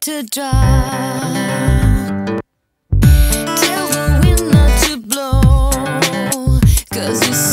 to drop. Tell the wind not to blow, cause it's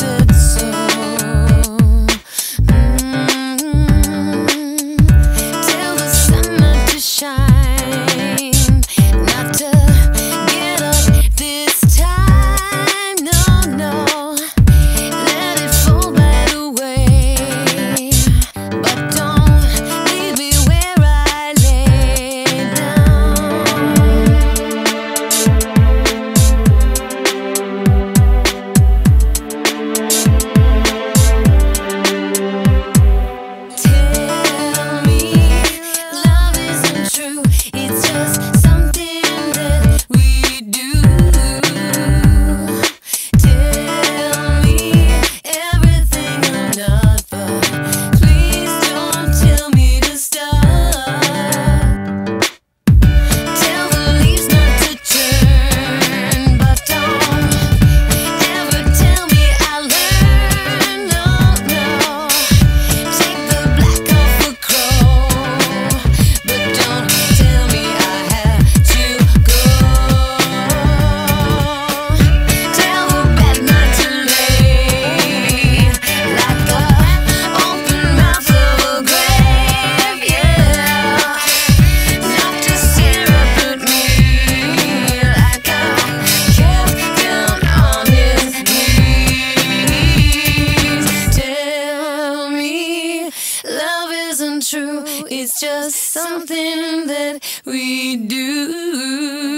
true. It's just something that we do.